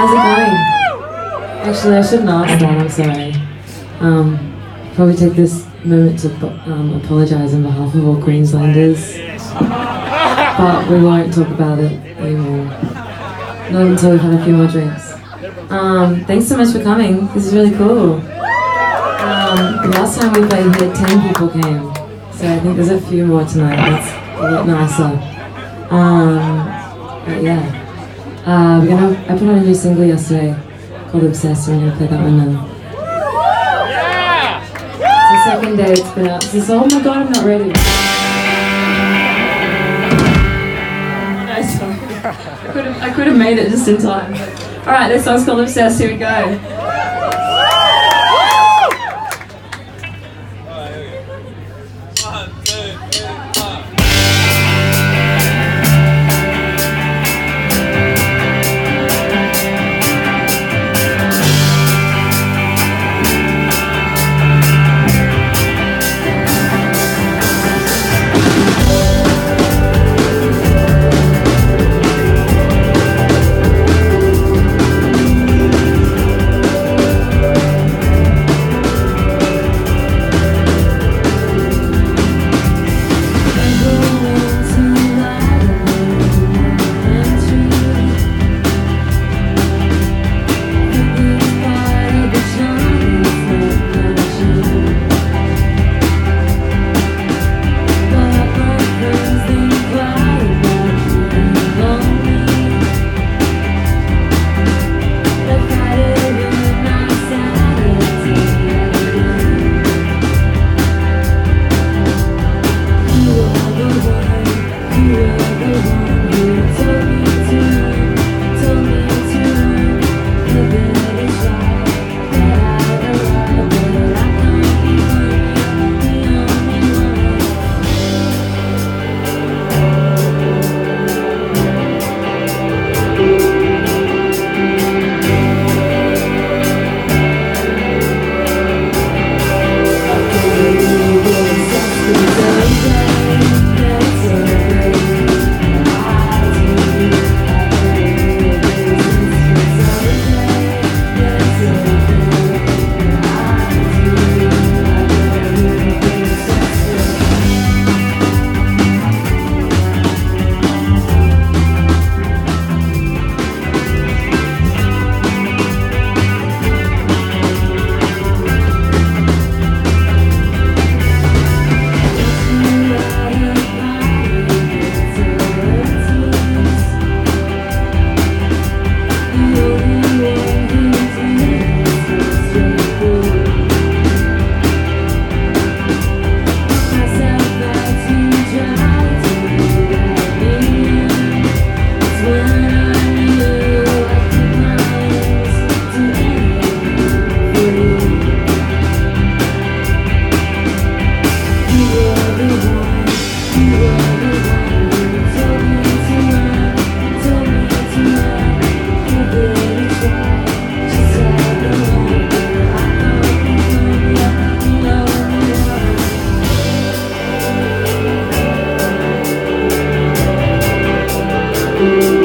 How's it going? Actually, I shouldn't ask that. I'm sorry. Um, probably take this moment to um, apologise on behalf of all Queenslanders, but we won't talk about it anymore. Not until we've had a few more drinks. Um, thanks so much for coming. This is really cool. Um, last time we played here, 10 people came. So I think there's a few more tonight. That's a lot nicer. Um, but yeah. Uh, I put out a new single yesterday called Obsessed. We're gonna play that one now. It's the second day it's been out. It's oh my god, I'm not ready. I could have made it just in time. Alright, this song's called Obsessed. Here we go. you. Thank